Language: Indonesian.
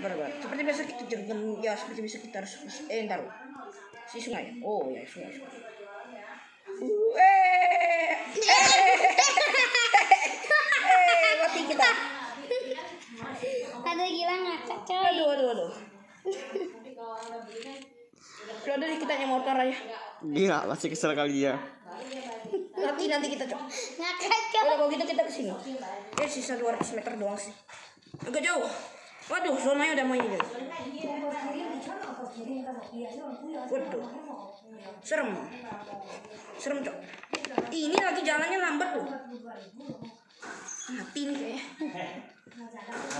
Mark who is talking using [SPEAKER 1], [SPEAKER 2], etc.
[SPEAKER 1] Benar-benar. Seperti biasa kita jurgen, ya seperti biasa kita harus eh ntar si sungai. Oh ya sungai. sungai. Uh, eh, eh, eh, mati kita.
[SPEAKER 2] Ada gila ngakak coy.
[SPEAKER 1] Aduh, aduh, aduh. Coba dari kita nyewa motor aja.
[SPEAKER 3] Gila, masih kesel kali ya.
[SPEAKER 1] Nanti nanti kita coba.
[SPEAKER 2] Ngakak.
[SPEAKER 1] Udah kalau gitu kita ke sini. Ya sisa 200 meter doang sih. Agak jauh. Waduh, zonanya udah mau ini. Waduh. Serem. Serem, Cok. Ini lagi jalannya lambat tuh. Mati nih kayaknya.